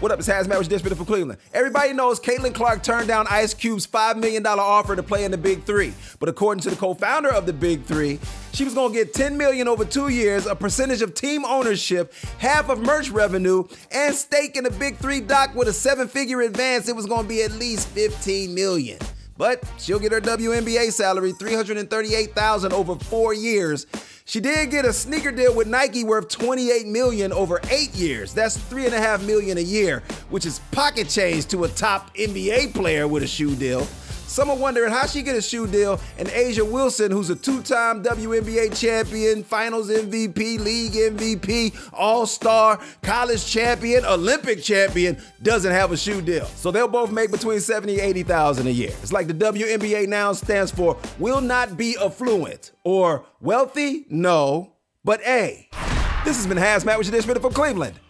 What up? It's HazMatt with District for Cleveland. Everybody knows Caitlin Clark turned down Ice Cube's $5 million offer to play in the Big Three. But according to the co-founder of the Big Three, she was gonna get 10 million over two years, a percentage of team ownership, half of merch revenue, and stake in the Big Three doc with a seven-figure advance. It was gonna be at least 15 million. But she'll get her WNBA salary, 338,000 over four years. She did get a sneaker deal with Nike worth 28 million over eight years. That's three and a half million a year, which is pocket change to a top NBA player with a shoe deal. Some are wondering how she get a shoe deal, and A'ja Wilson, who's a two-time WNBA champion, Finals MVP, League MVP, All-Star, college champion, Olympic champion, doesn't have a shoe deal. So they'll both make between 70 80,000 a year. It's like the WNBA now stands for will not be affluent or wealthy, no, but A. This has been HazMatt with your distributor from Cleveland.